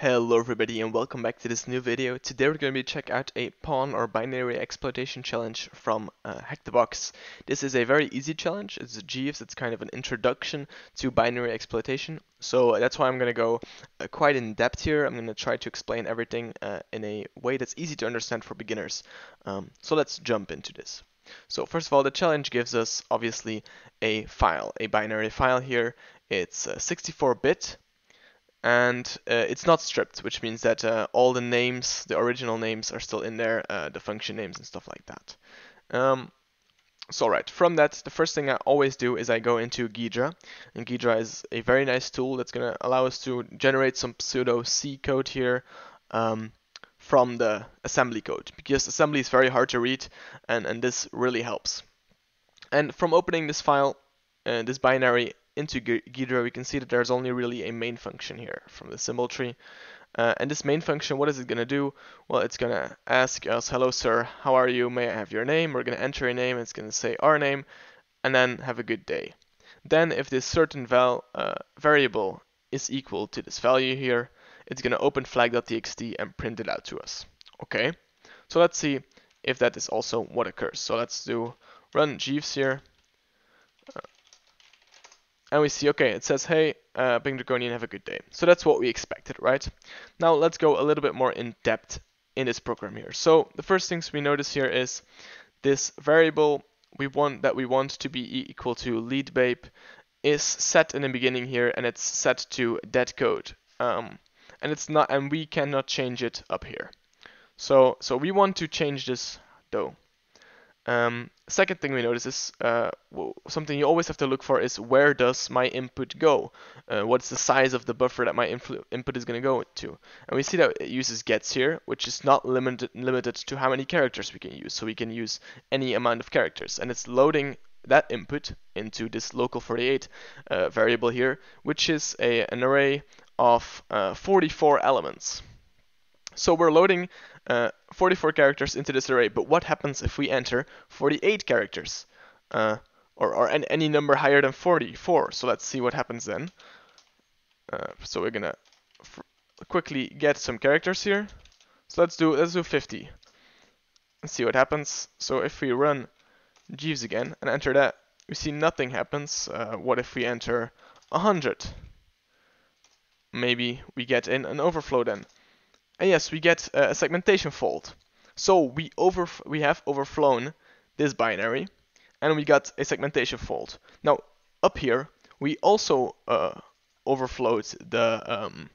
Hello everybody and welcome back to this new video. Today we're going to be check out a pawn or binary exploitation challenge from uh, Hack the Box. This is a very easy challenge. It's a Jeeves. It's kind of an introduction to binary exploitation. So that's why I'm going to go uh, quite in depth here. I'm going to try to explain everything uh, in a way that's easy to understand for beginners. Um, so let's jump into this. So first of all, the challenge gives us obviously a file, a binary file here. It's 64-bit uh, and uh, it's not stripped, which means that uh, all the names, the original names, are still in there, uh, the function names and stuff like that. Um, so right, from that, the first thing I always do is I go into Ghidra, and Ghidra is a very nice tool that's going to allow us to generate some pseudo C code here um, from the assembly code, because assembly is very hard to read, and, and this really helps. And from opening this file, uh, this binary into Ghidra, we can see that there's only really a main function here from the symbol tree. Uh, and this main function, what is it going to do? Well, it's going to ask us, hello sir, how are you? May I have your name? We're going to enter a name. It's going to say our name, and then have a good day. Then if this certain val uh, variable is equal to this value here, it's going to open flag.txt and print it out to us. Okay, so let's see if that is also what occurs. So let's do run Jeeves here and we see, okay, it says, hey, uh, Bing Draconian, have a good day. So that's what we expected, right? Now let's go a little bit more in depth in this program here. So the first things we notice here is this variable we want that we want to be equal to lead babe is set in the beginning here and it's set to dead code. Um, and it's not and we cannot change it up here. So so we want to change this though. Um, second thing we notice is uh, something you always have to look for is where does my input go? Uh, what's the size of the buffer that my input is going to go to? And we see that it uses gets here, which is not limited limited to how many characters we can use. So we can use any amount of characters, and it's loading that input into this local 48 uh, variable here, which is a, an array of uh, 44 elements. So we're loading uh, 44 characters into this array, but what happens if we enter 48 characters? Uh, or, or any, any, number higher than 44. So let's see what happens then. Uh, so we're gonna quickly get some characters here. So let's do let's do 50 and see what happens. So if we run Jeeves again and enter that, we see nothing happens. Uh, what if we enter 100? Maybe we get in an overflow then. And yes, we get a segmentation fault. So we over we have overflown this binary, and we got a segmentation fault. Now up here we also uh, overflowed the um,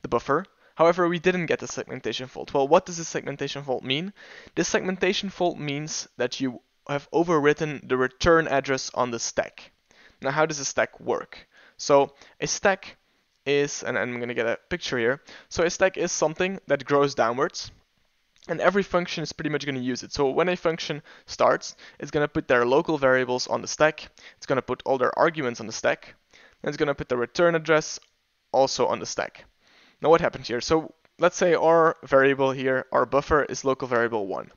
the buffer. However, we didn't get a segmentation fault. Well, what does this segmentation fault mean? This segmentation fault means that you have overwritten the return address on the stack. Now, how does a stack work? So a stack is, and I'm going to get a picture here. So a stack is something that grows downwards. And every function is pretty much going to use it. So when a function starts, it's going to put their local variables on the stack. It's going to put all their arguments on the stack. And it's going to put the return address also on the stack. Now what happened here? So let's say our variable here, our buffer is local variable 1.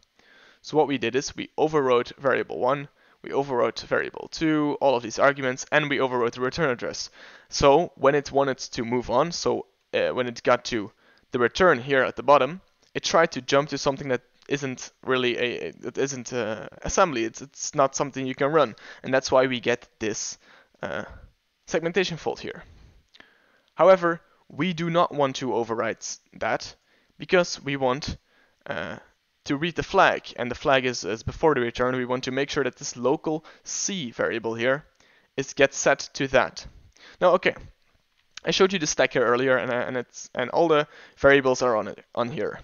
So what we did is we overrode variable 1 we overwrote variable 2, all of these arguments, and we overwrote the return address. So when it wanted to move on, so uh, when it got to the return here at the bottom, it tried to jump to something that isn't really a that isn't a assembly. It's it's not something you can run, and that's why we get this uh, segmentation fault here. However, we do not want to overwrite that because we want uh, to read the flag, and the flag is, is before the return, we want to make sure that this local C variable here is gets set to that. Now, okay, I showed you the stack here earlier, and, and it's and all the variables are on it on here.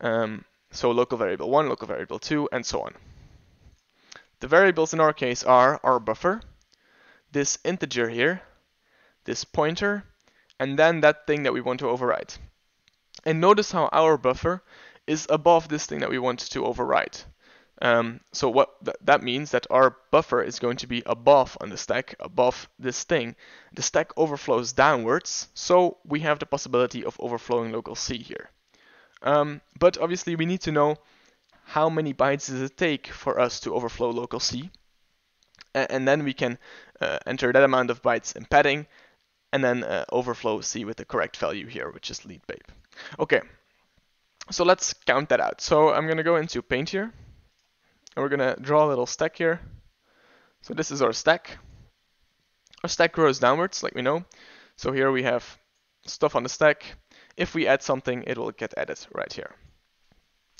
Um, so local variable one, local variable two, and so on. The variables in our case are our buffer, this integer here, this pointer, and then that thing that we want to override. And notice how our buffer is above this thing that we want to overwrite. Um, so what th that means that our buffer is going to be above on the stack, above this thing. The stack overflows downwards, so we have the possibility of overflowing local C here. Um, but obviously we need to know how many bytes does it take for us to overflow local C. A and then we can uh, enter that amount of bytes in padding and then uh, overflow C with the correct value here, which is lead babe. Okay, so let's count that out. So I'm gonna go into Paint here, and we're gonna draw a little stack here. So this is our stack. Our stack grows downwards, like we know. So here we have stuff on the stack. If we add something, it will get added right here.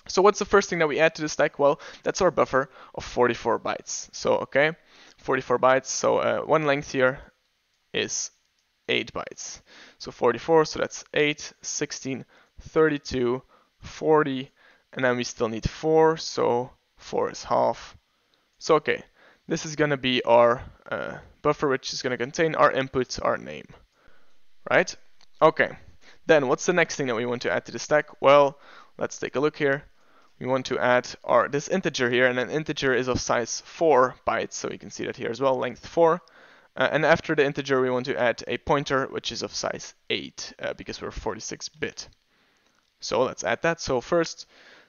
So what's the first thing that we add to the stack? Well, that's our buffer of 44 bytes. So, okay, 44 bytes. So uh, one length here is 8 bytes. So 44, so that's 8, 16, 32, 40, and then we still need 4, so 4 is half. So, okay, this is going to be our uh, buffer, which is going to contain our input, our name, right? Okay, then what's the next thing that we want to add to the stack? Well, let's take a look here we want to add our this integer here, and an integer is of size 4 bytes, so you can see that here as well, length 4. Uh, and after the integer, we want to add a pointer, which is of size 8, uh, because we're 46-bit. So let's add that. So first,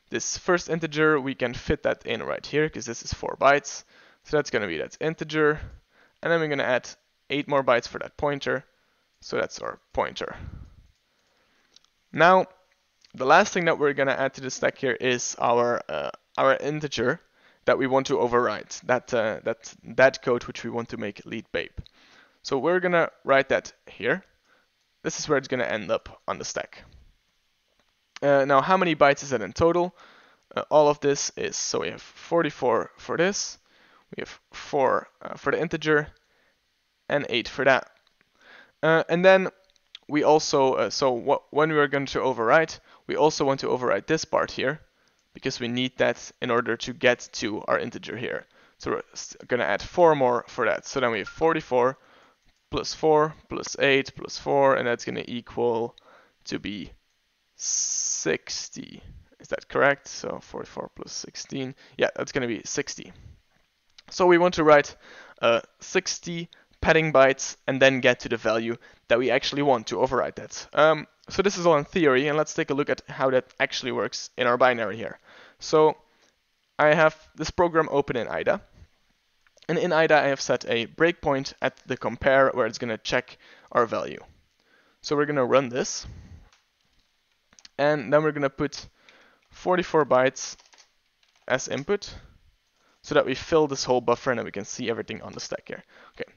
this first integer, we can fit that in right here, because this is 4 bytes. So that's going to be that integer. And then we're going to add 8 more bytes for that pointer. So that's our pointer. Now, the last thing that we're going to add to the stack here is our uh, our integer that we want to overwrite, that, uh, that, that code which we want to make lead babe. So we're going to write that here. This is where it's going to end up on the stack. Uh, now, how many bytes is that in total? Uh, all of this is, so we have 44 for this, we have 4 uh, for the integer, and 8 for that. Uh, and then we also, uh, so what, when we are going to overwrite, we also want to overwrite this part here because we need that in order to get to our integer here. So we're going to add 4 more for that. So then we have 44 plus 4 plus 8 plus 4, and that's going to equal to be 60. Is that correct? So 44 plus 16. Yeah, that's going to be 60. So we want to write uh, 60 padding bytes and then get to the value that we actually want to overwrite that. Um, so this is all in theory, and let's take a look at how that actually works in our binary here. So I have this program open in IDA, and in IDA I have set a breakpoint at the compare where it's going to check our value. So we're going to run this, and then we're going to put 44 bytes as input so that we fill this whole buffer and then we can see everything on the stack here. Okay,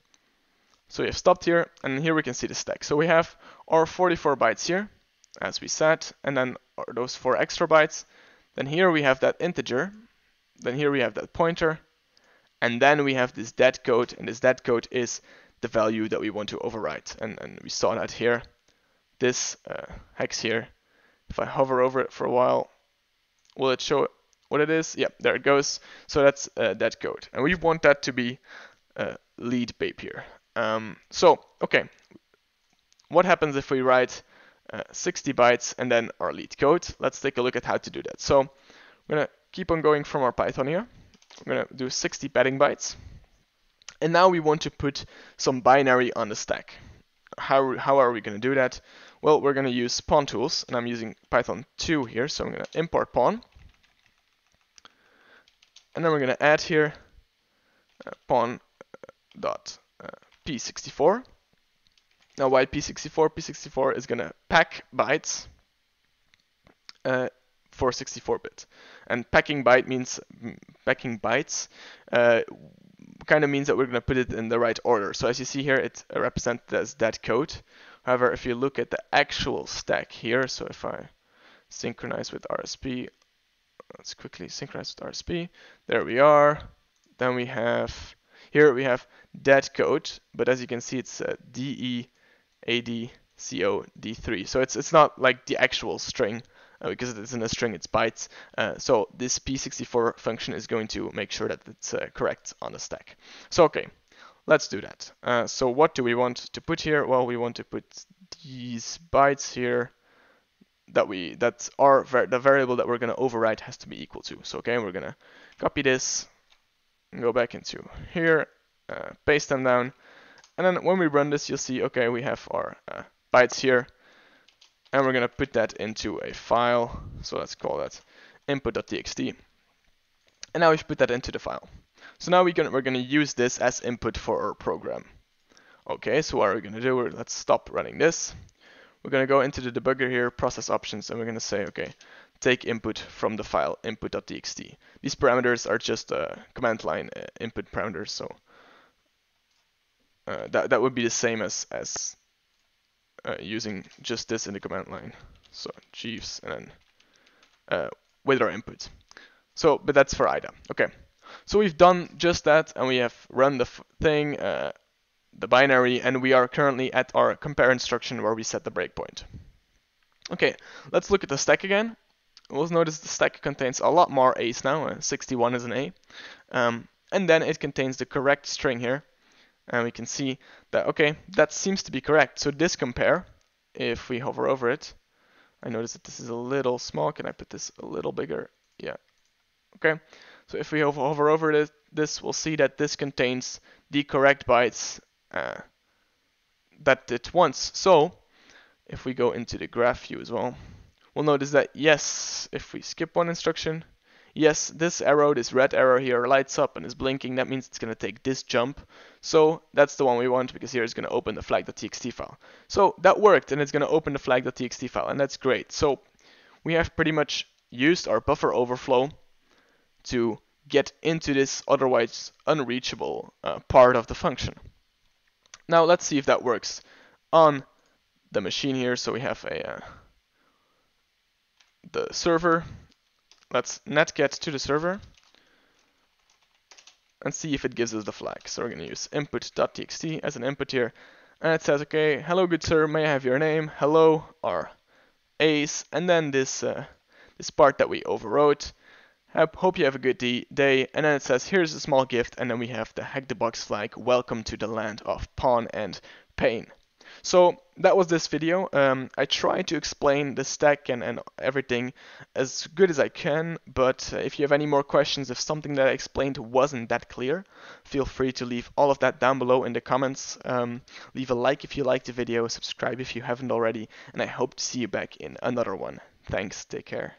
so we have stopped here, and here we can see the stack. So we have our 44 bytes here, as we said, and then those four extra bytes. Then here we have that integer, then here we have that pointer, and then we have this dead code, and this dead code is the value that we want to overwrite. And, and we saw that here, this uh, hex here. If I hover over it for a while, will it show what it is? Yeah, there it goes. So that's uh, that code. And we want that to be uh, lead babe here. Um, so, okay, what happens if we write uh, 60 bytes and then our lead code? Let's take a look at how to do that. So I'm going to keep on going from our Python here. I'm going to do 60 padding bytes. And now we want to put some binary on the stack. How, how are we going to do that? Well, we're going to use pawn tools, and I'm using Python 2 here, so I'm going to import pawn. And then we're going to add here uh, pawn dot P64. Now why P64? P64 is gonna pack bytes uh, for 64-bit. And packing byte means packing bytes uh, kind of means that we're gonna put it in the right order. So as you see here, it's represented as that code. However, if you look at the actual stack here, so if I synchronize with RSP, let's quickly synchronize with RSP. There we are. Then we have here we have that code, but as you can see, it's uh, D-E-A-D-C-O-D3. So it's, it's not like the actual string, uh, because it's in a string, it's bytes. Uh, so this P64 function is going to make sure that it's uh, correct on the stack. So okay, let's do that. Uh, so what do we want to put here? Well, we want to put these bytes here that we that are the variable that we're going to overwrite has to be equal to. So okay, we're going to copy this go back into here, uh, paste them down, and then when we run this, you'll see, okay, we have our uh, bytes here, and we're gonna put that into a file. So let's call that input.txt. And now we've put that into the file. So now we're gonna, we're gonna use this as input for our program. Okay, so what are we going to do? Let's stop running this. We're going to go into the debugger here, process options, and we're going to say, okay, take input from the file input.txt. These parameters are just uh, command line uh, input parameters, so uh, that, that would be the same as, as uh, using just this in the command line. So Jeeves and then uh, with our input. So, but that's for IDA. Okay. So we've done just that and we have run the thing, uh, the binary, and we are currently at our compare instruction where we set the breakpoint. Okay, let's look at the stack again. We'll notice the stack contains a lot more A's now, uh, 61 is an A. Um, and then it contains the correct string here. And we can see that, okay, that seems to be correct. So this compare, if we hover over it, I notice that this is a little small. Can I put this a little bigger? Yeah. Okay. So if we hover over this, this we'll see that this contains the correct bytes uh, that it wants. So if we go into the graph view as well, we'll notice that yes, if we skip one instruction, yes, this arrow, this red arrow here lights up and is blinking. That means it's going to take this jump. So that's the one we want because here it's going to open the flag.txt file. So that worked and it's going to open the flag.txt file and that's great. So we have pretty much used our buffer overflow to get into this otherwise unreachable uh, part of the function. Now let's see if that works on the machine here. So we have a uh, the server let's netget to the server and see if it gives us the flag. So we're going to use input.txt as an input here. And it says, okay, hello good sir, may I have your name? Hello are A's. And then this, uh, this part that we overwrote. Hope you have a good day. And then it says, here's a small gift. And then we have the hack the box flag, welcome to the land of pawn and pain. So that was this video. Um, I tried to explain the stack and, and everything as good as I can, but uh, if you have any more questions, if something that I explained wasn't that clear, feel free to leave all of that down below in the comments. Um, leave a like if you liked the video, subscribe if you haven't already, and I hope to see you back in another one. Thanks, take care.